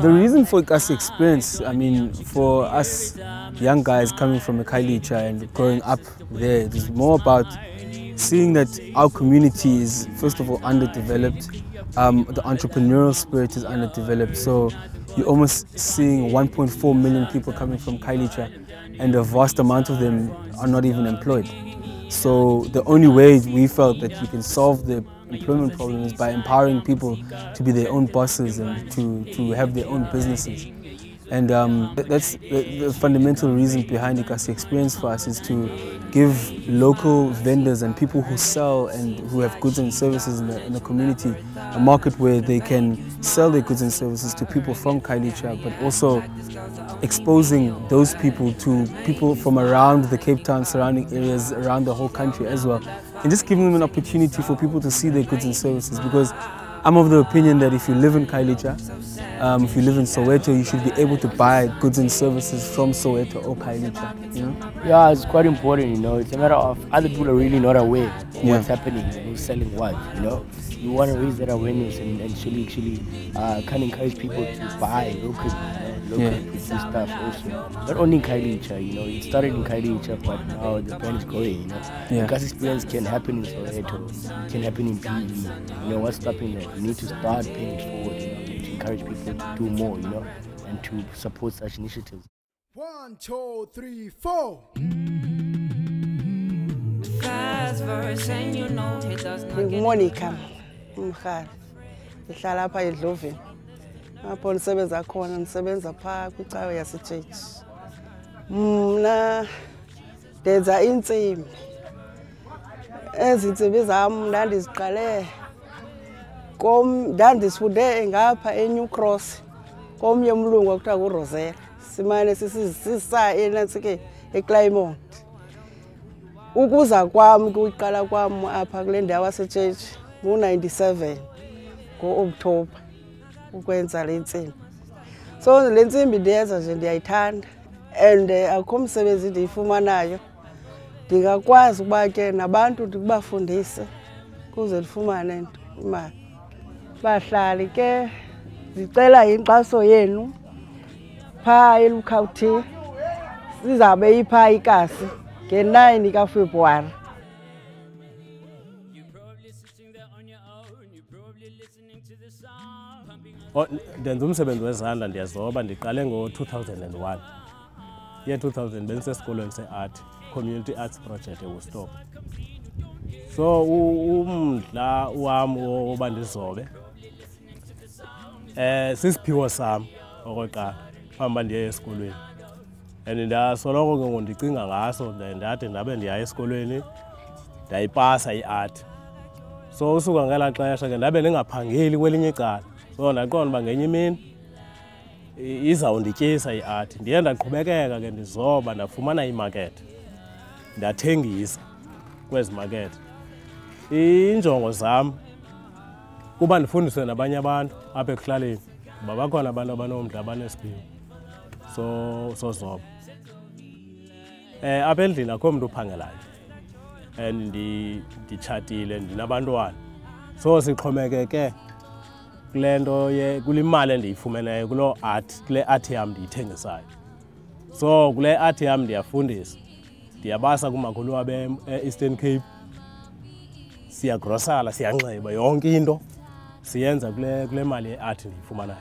The reason for us experience, I mean, for us young guys coming from a Khayelitsha and growing up there, it is more about seeing that our community is, first of all, underdeveloped. Um, the entrepreneurial spirit is underdeveloped. So you're almost seeing 1.4 million people coming from Khayelitsha and a vast amount of them are not even employed. So the only way we felt that you can solve the employment problem is by empowering people to be their own bosses and to, to have their own businesses. And um, that's the, the, fundamental reason behind Ikasi Experience for us is to give local vendors and people who sell and who have goods and services in the, in the community a market where they can sell their goods and services to people from Khayelitsha, but also exposing those people to people from around the Cape Town surrounding areas, around the whole country as well. And just giving them an opportunity for people to see their goods and services because I'm of the opinion that if you live in Khayelitsha, um, if you live in Soweto, you should be able to buy goods and services from Soweto or Khayelitsha. you know? Yeah, it's quite important, you know. It's a matter of other people are really not aware of yeah. what's happening, who's selling what, you know. You want to raise that awareness and, and actually, actually uh, can encourage people to buy local, uh, local yeah. stuff also. Not only in Khayelitsha, you know, it started in Khayelitsha, but now the brand is growing, you know. Yeah. Because experience can happen in Soweto, can happen in PV. You know, what's stopping that? You need to start paying it forward, you know, to encourage people to do more, you know, and to support such initiatives. One, two, three, four. Monica. umhali ndihlala apha edloveni apho ndisebenza khona ndisebenza phaa kwicawe yasejeji mna ndenza iintsimbi ezi ntsimbi zam ndandiziqale ndandizifunde ngapha enew cross komnye umlungu okuthiwa ngurosera simane sisisa enantsikeni eclymont ukuza kwam kuyiqala kwam apha kule ndawo asetshetshe ngo-97 ngo-okthobha ukwenza le ntsimbi. So le ntsimbi ndiyenza nje ndiyayithanda and akho msebenzi ndiyifumanayo. Ndingakwazi ukuba ke nabantu ndikubafundise kuze ndifumane imali. Bahlali ke ndicela inkxaso yenu phaa elukhawuthini sizawube iphaa ikasi nge-9 kafebruwari Oh, ndenza umsebenzi wezandla ndiyazoba ndiqale ngo-2001 year 2000 bendisesikolweni se-art community arts project ewostop so umdla wam woba ndizobe eh sisiphiwo sam okokuqala phambi uba ndiye esikolweni. And ndasoloko ke ngoku ndicinga ngaso ndade ndabe ndiyaya esikolweni ndayipasa i-art. So usuka ngelaa xesha ke ndabe ndingaphangeli kwelinye icala. So ndaqonda uba ngenye imini izawundityisa i-art. Ndiye ndaqhubekeka ke ndizoba ndafumana imakethi ndathengisa kwezi makethi. Iinjongo zam kuba ndifundiswe nabanye abantu apha ekuhlaleni uba bakhona abantu abanomdla abanesiphiwo. Sozoba um apha endlini akho mntu uphangelayo and nditshatile ndinabantwana so sixhomekeke kule nto kule mali endiyifumeneyo kuloo art kule art yam ndiyithengisayo. So kule art yam ndiyafundisa ndiyabasa kumakhulu wabe e-eastern cape. Siyagrosala siyanxiba yonke into siyenza kule, kule mali ye-art ndiyifumanayo.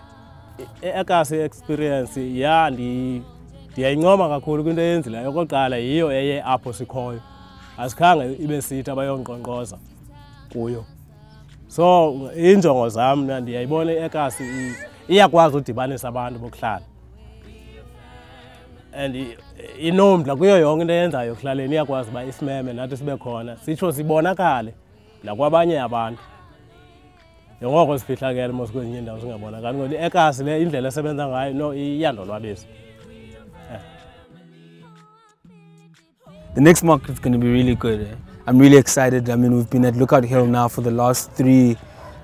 Ekasi experience ya ndiyayincoma kakhulu kwinto eyenzileyo. Okokuqala yiyo eye apho sikhoyo. Asikhange ibe sithi abayonkqonkqoza kuyo. So iinjongo zam mna ndiyayibona iekasi iyakwazi udibanisa abantu bokuhlala. And inomdla kuyo yonke into eyenzayo ekuhlaleni iyakwazi uba isimeme nathi sibe khona. Sitsho sibonakale nakwabanye abantu. Njengoko sifihlakele mos kwezinye indawo singabonakali ngoba iekasi le indlela esebenza ngayo no iyandonwabisa The next market is going to be really good. Eh? I'm really excited. I mean, we've been at Lookout Hill now for the last three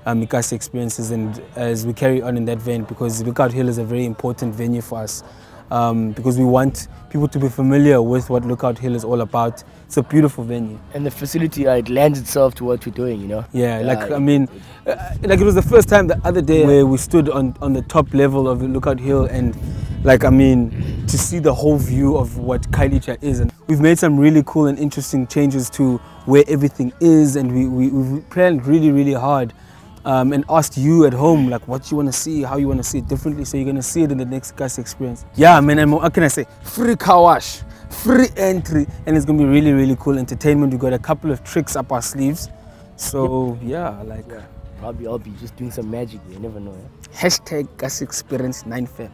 um, Mikasi experiences and as we carry on in that vein because Lookout Hill is a very important venue for us. um, because we want people to be familiar with what Lookout Hill is all about. It's a beautiful venue. And the facility, uh, it lends itself to what we're doing, you know? Yeah, like Yeah, I mean, uh, like it was the first time the other day where we stood on on the top level of Lookout Hill and, like I mean, to see the whole view of what Khayelitsha is, and we've made some really cool and interesting changes to where everything is, and we we we've planned really really hard. Um, and asked you at home like what you want to see, how you want to see it differently, so you're gonna see it in the next Gus experience. Yeah, man, and what can I say? Free car wash, free entry, and it's gonna be really, really cool entertainment. We've got a couple of tricks up our sleeves, so yeah, like Probably I'll be just doing some magic, you never know. Yeah? hashtag gas experience 9 Feb.